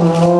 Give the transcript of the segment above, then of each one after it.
Oh.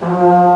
Uh,